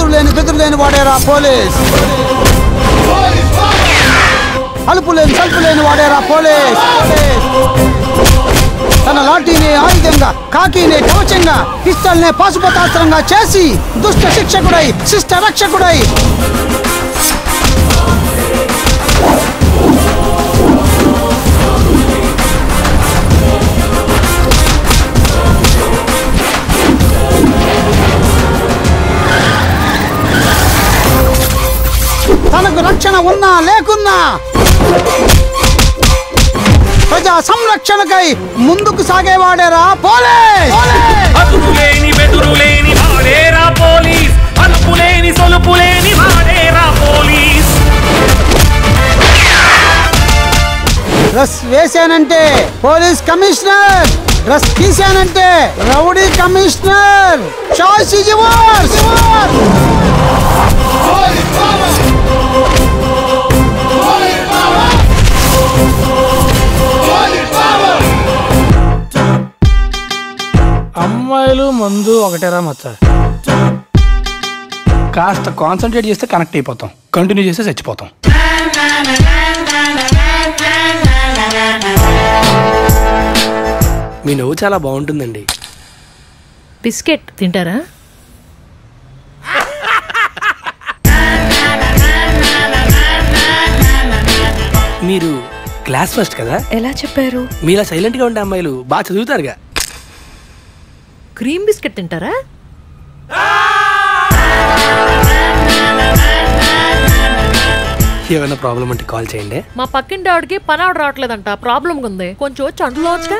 లేని వాడేరా పోలీస్. అలుపు లేని సలుపు లేని వాడేరా పోలీస్. తన లాఠీని ఆయుధంగా కాకీని కవచంగా పిస్తల్ని పాశుపతాస్త్రంగా చేసి దుష్ట శిక్షకుడై శిష్ట రక్షకుడై రక్షణ ఉన్నా లేకున్నా ప్రజా సంరక్షణకై ముందుకు సాగేవాడేరా పోలీస్! అదుపులేని బెదురులేని వాడేరా పోలీస్? అలుపులేని సొలుపులేని వాడేరా పోలీస్? డ్రెస్ వేశానంటే పోలీస్ కమిషనర్ డ్రెస్ తీశానంటే రౌడీ కమిషనర్ చాయిస్ యువర్స్ అమ్మాయిలు మందు ఒకటేరా మచ్చ. కాస్త కాన్సన్ట్రేట్ చేస్తే కనెక్ట్ అయిపోతాం. కంటిన్యూ చేస్తే చచ్చిపోతాం. మీ నవ్వు చాలా బాగుంటుందండి. బిస్కెట్ తింటారా? మీరు క్లాస్ ఫస్ట్ కదా? ఎలా చెప్పారు? మీలా సైలెంట్గా ఉండే అమ్మాయిలు బాగా చదువుతారుగా. క్రీమ్ బిస్కెట్ తింటారా? ఏమైనా ప్రాబ్లం ఉంటే కాల్ చేయండి. మా పక్కింటి ఆవిడకి పని ఆవిడ రావట్లేదంట. ప్రాబ్లం ఉంది. కొంచెం వచ్చి అంటులోచ్చుగా